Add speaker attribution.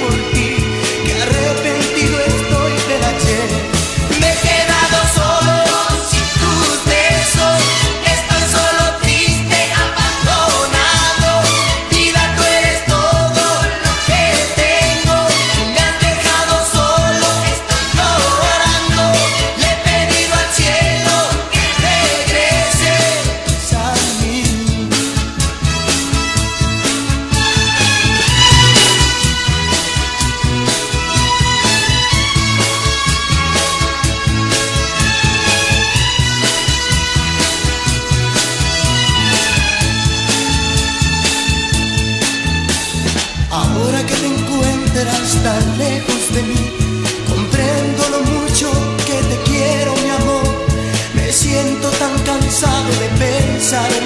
Speaker 1: por side